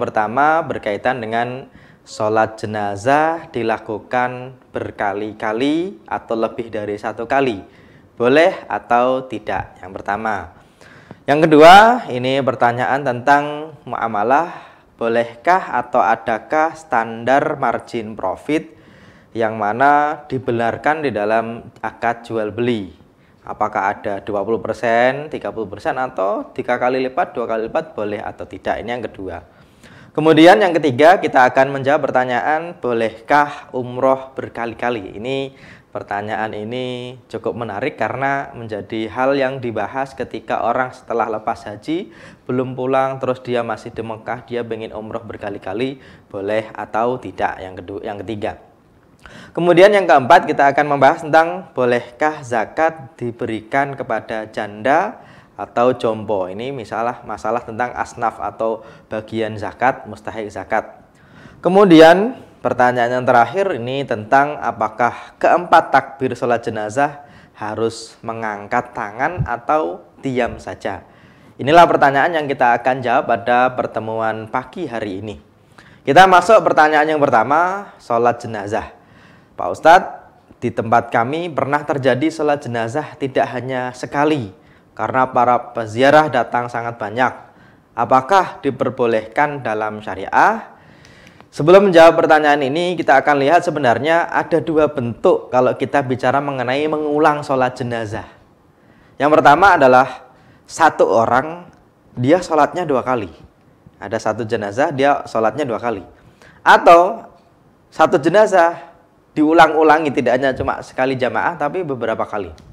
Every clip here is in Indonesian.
pertama berkaitan dengan sholat jenazah dilakukan berkali-kali atau lebih dari satu kali. Boleh atau tidak? Yang pertama. Yang kedua, ini pertanyaan tentang muamalah. Bolehkah atau adakah standar margin profit yang mana dibenarkan di dalam akad jual beli? Apakah ada 20%, 30% atau tiga kali lipat, dua kali lipat boleh atau tidak? Ini yang kedua. Kemudian yang ketiga kita akan menjawab pertanyaan bolehkah umroh berkali-kali? Ini Pertanyaan ini cukup menarik karena menjadi hal yang dibahas ketika orang setelah lepas haji belum pulang terus dia masih di Mekah dia ingin umroh berkali-kali boleh atau tidak yang kedua yang ketiga. Kemudian yang keempat kita akan membahas tentang bolehkah zakat diberikan kepada janda atau jompo. Ini misalnya masalah tentang asnaf atau bagian zakat, mustahik zakat. Kemudian Pertanyaan yang terakhir ini tentang apakah keempat takbir sholat jenazah harus mengangkat tangan atau diam saja. Inilah pertanyaan yang kita akan jawab pada pertemuan pagi hari ini. Kita masuk pertanyaan yang pertama, sholat jenazah. Pak Ustadz, di tempat kami pernah terjadi sholat jenazah tidak hanya sekali, karena para peziarah datang sangat banyak. Apakah diperbolehkan dalam syariah? Sebelum menjawab pertanyaan ini, kita akan lihat sebenarnya ada dua bentuk kalau kita bicara mengenai mengulang sholat jenazah. Yang pertama adalah satu orang, dia sholatnya dua kali. Ada satu jenazah, dia sholatnya dua kali. Atau satu jenazah diulang-ulangi, tidak hanya cuma sekali jamaah, tapi beberapa kali.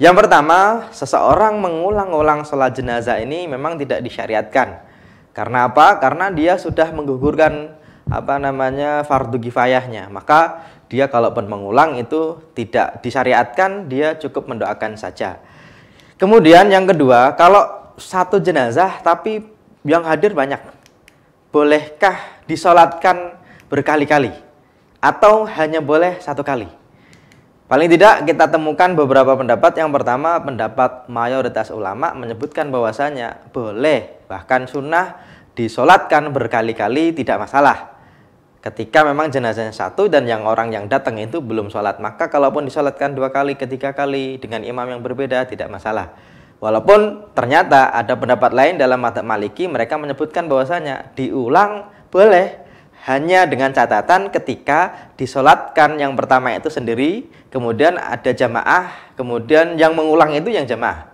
Yang pertama, seseorang mengulang-ulang sholat jenazah ini memang tidak disyariatkan. Karena apa? Karena dia sudah menggugurkan apa namanya fardu kifayahnya maka dia kalaupun mengulang itu tidak disyariatkan dia cukup mendoakan saja kemudian yang kedua kalau satu jenazah tapi yang hadir banyak bolehkah disolatkan berkali-kali atau hanya boleh satu kali Paling tidak kita temukan beberapa pendapat. Yang pertama pendapat mayoritas ulama menyebutkan bahwasanya boleh bahkan sunnah disolatkan berkali-kali tidak masalah ketika memang jenazahnya satu dan yang orang yang datang itu belum sholat maka kalaupun disolatkan dua kali ketiga kali dengan imam yang berbeda tidak masalah walaupun ternyata ada pendapat lain dalam mata maliki mereka menyebutkan bahwasanya diulang boleh hanya dengan catatan ketika disolatkan yang pertama itu sendiri kemudian ada jamaah kemudian yang mengulang itu yang jamaah.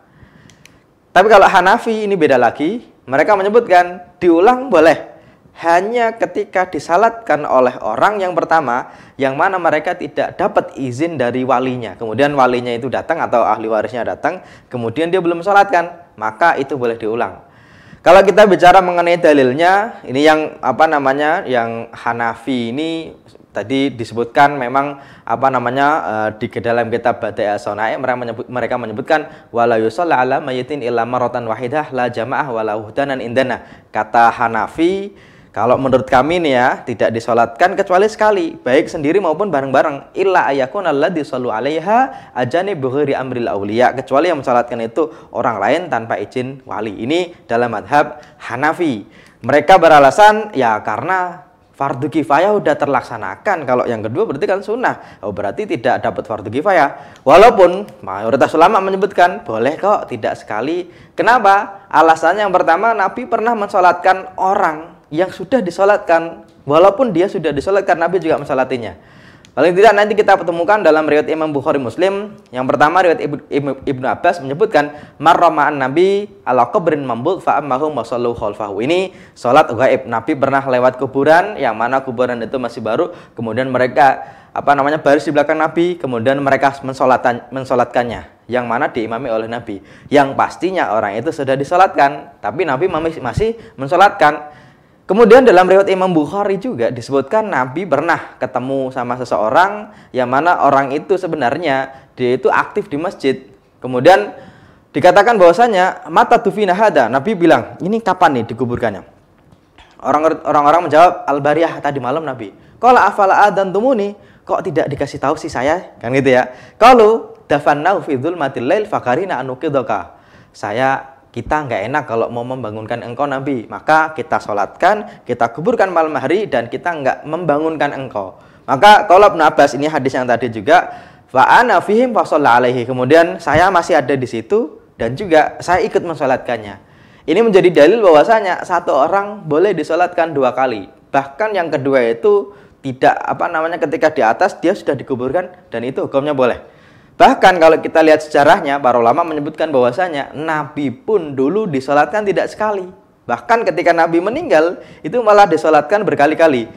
Tapi kalau Hanafi ini beda lagi mereka menyebutkan diulang boleh. Hanya ketika disalatkan oleh orang yang pertama yang mana mereka tidak dapat izin dari walinya. Kemudian walinya itu datang atau ahli warisnya datang kemudian dia belum salatkan maka itu boleh diulang kalau kita bicara mengenai dalilnya ini yang apa namanya yang Hanafi ini tadi disebutkan memang apa namanya uh, di dalam kitab Bada'i Sonai mereka menyebut mereka menyebutkan wala yusalla ala mayyitin illa maratan wahidah la jamaah wala hudanan indana. Kata Hanafi kalau menurut kami nih ya, tidak disolatkan kecuali sekali, baik sendiri maupun bareng-bareng. Illa ayakun Allah disallu alaiha ajani buhri amril awliya. Kecuali yang mensolatkan itu orang lain tanpa izin wali. Ini dalam madhab Hanafi. Mereka beralasan ya karena fardu kifayah udah terlaksanakan. Kalau yang kedua berarti kan sunnah. Oh, berarti tidak dapat fardu kifayah. Walaupun mayoritas ulama menyebutkan boleh kok tidak sekali. Kenapa? Alasannya yang pertama Nabi pernah mensolatkan orang yang sudah disolatkan walaupun dia sudah disolatkan Nabi juga mensolatinya. Paling tidak nanti kita pertemukan dalam riwayat Imam Bukhari Muslim. Yang pertama riwayat Ibnu, Ibnu Abbas menyebutkan marramaan Nabi ala qabrin mambul fa ammahu masallu khalfahu. Ini salat gaib. Nabi pernah lewat kuburan yang mana kuburan itu masih baru. Kemudian mereka apa namanya baris di belakang Nabi. Kemudian mereka mensolatan, mensolatkannya yang mana diimami oleh Nabi. Yang pastinya orang itu sudah disolatkan tapi Nabi masih mensolatkan Kemudian dalam riwayat Imam Bukhari juga disebutkan Nabi pernah ketemu sama seseorang yang mana orang itu sebenarnya dia itu aktif di masjid. Kemudian dikatakan bahwasanya mata tufina hada. Nabi bilang, "Ini kapan nih dikuburkannya?" Orang-orang menjawab, "Al-bariyah tadi malam Nabi." Kalau afala adan tumuni, kok tidak dikasih tahu sih saya? Kan gitu ya. Kalau dafannau fi dzulmatil lail fakarina anukidoka. Saya kita nggak enak kalau mau membangunkan engkau Nabi. Maka kita sholatkan, kita kuburkan malam hari dan kita nggak membangunkan engkau. Maka kalau Ibn Abbas ini hadis yang tadi juga ana fihim alaihi. Kemudian saya masih ada di situ dan juga saya ikut mensolatkannya. Ini menjadi dalil bahwasanya satu orang boleh disolatkan dua kali. Bahkan yang kedua itu tidak apa namanya ketika di atas dia sudah dikuburkan dan itu hukumnya boleh. Bahkan kalau kita lihat sejarahnya, para ulama menyebutkan bahwasanya Nabi pun dulu disolatkan tidak sekali. Bahkan ketika Nabi meninggal, itu malah disolatkan berkali-kali.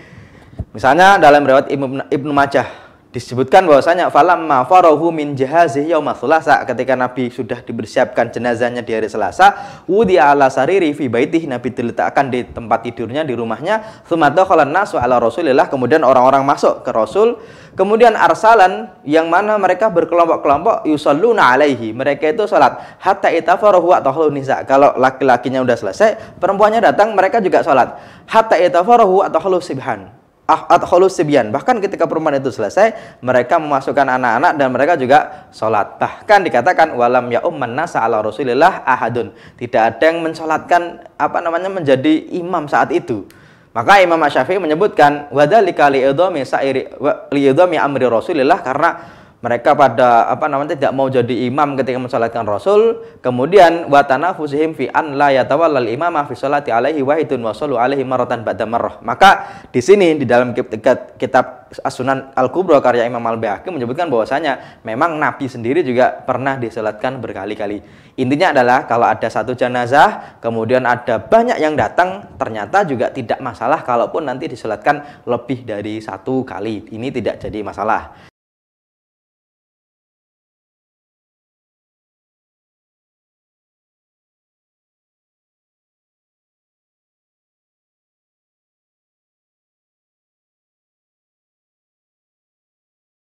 Misalnya dalam riwayat Ibnu Majah, disebutkan bahwasanya falamma farahu min jahazih yauma Selasa ketika Nabi sudah dibersiapkan jenazahnya di hari Selasa wudi ala sariri fi baitih. Nabi diletakkan di tempat tidurnya di rumahnya. Tsumma dakhalan nasu ala Rasulillah. Kemudian orang-orang masuk ke Rasul. Kemudian arsalan yang mana mereka berkelompok-kelompok yusalluna alaihi. Mereka itu salat. Hatta itafarahu atau nisa. Kalau laki-lakinya udah selesai perempuannya datang mereka juga salat. Hatta itafarahu atau sibhan atholus sibian. Bahkan ketika perempuan itu selesai, mereka memasukkan anak-anak dan mereka juga sholat. Bahkan dikatakan walam ya nasa ala rasulillah ahadun. Tidak ada yang mensolatkan apa namanya menjadi imam saat itu. Maka Imam Syafi'i menyebutkan wadalika li'idhami sa'iri li'idhami amri Rasulillah karena mereka pada apa namanya tidak mau jadi imam ketika mensalatkan Rasul. Kemudian watana fusihim fi an la yatawallal imamah fi salati alaihi wahidun wa sallu alaihi maratan ba'da marrah. Maka di sini di dalam kitab As-Sunan Al-Kubra karya Imam Al-Baihaqi menyebutkan bahwasanya memang Nabi sendiri juga pernah disolatkan berkali-kali. Intinya adalah kalau ada satu jenazah kemudian ada banyak yang datang ternyata juga tidak masalah kalaupun nanti disolatkan lebih dari satu kali. Ini tidak jadi masalah